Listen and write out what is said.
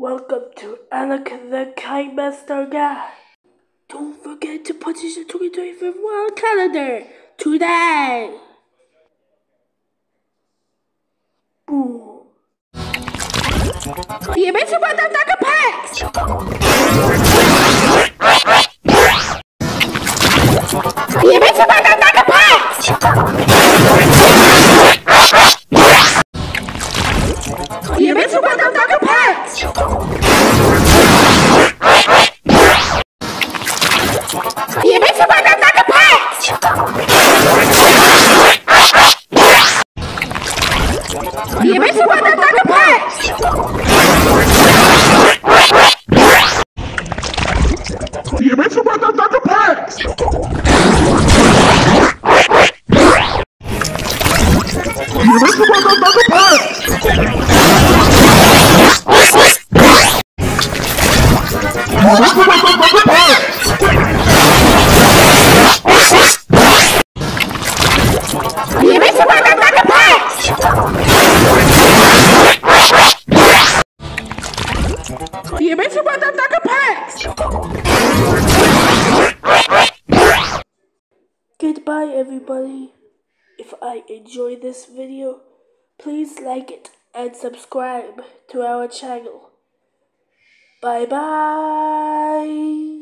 Welcome to Alec the Kite Master Guy. Don't forget to purchase your 2025 World Calendar today. Boom. The Amazing World of Dr. Packs! The Amazing World of Dr. Packs! Damn it, what the not packs! Damn it, what the fucking packs! Damn it, what the not the fucking! The Amazing World of Dr. Packs! Goodbye, everybody. If I enjoy this video, please like it and subscribe to our channel. Bye bye.